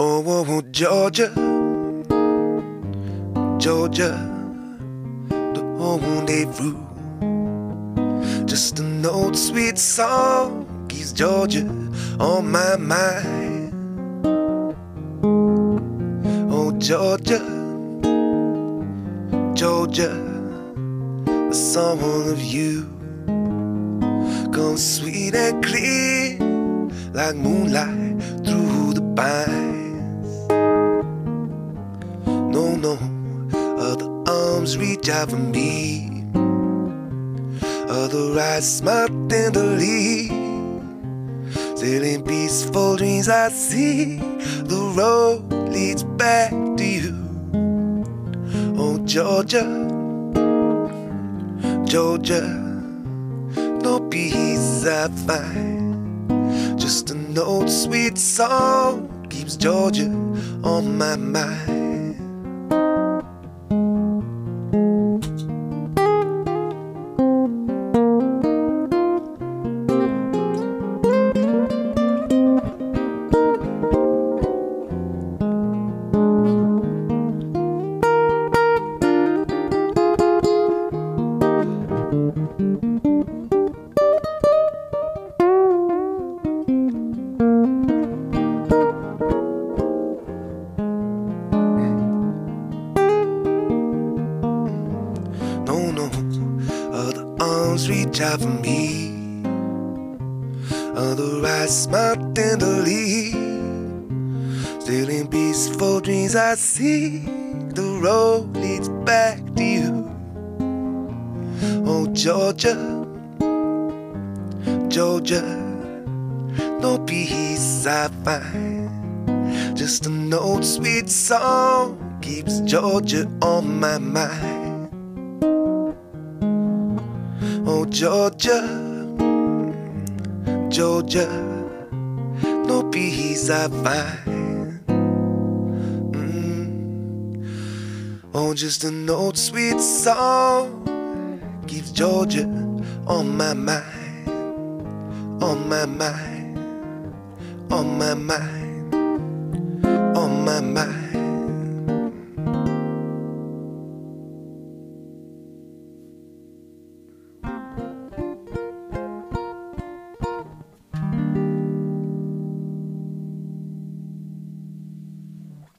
Oh, oh, oh, Georgia, Georgia, the whole rendezvous. Just an old sweet song keeps Georgia on my mind. Oh, Georgia, Georgia, the song of you comes sweet and clear like moonlight through the pines. No, other arms reach out for me. Other eyes smile tenderly. In peaceful dreams, I see the road leads back to you. Oh, Georgia, Georgia, no peace I find. Just an old sweet song keeps Georgia on my mind. Arms reach out for me. Other eyes smile tenderly. Still in peaceful dreams, I see the road leads back to you. Oh, Georgia, Georgia, no peace I find. Just an old sweet song keeps Georgia on my mind. Oh, Georgia, Georgia, no peace I find. Mm. Oh, just an old sweet song keeps Georgia on my mind, on my mind, on my mind.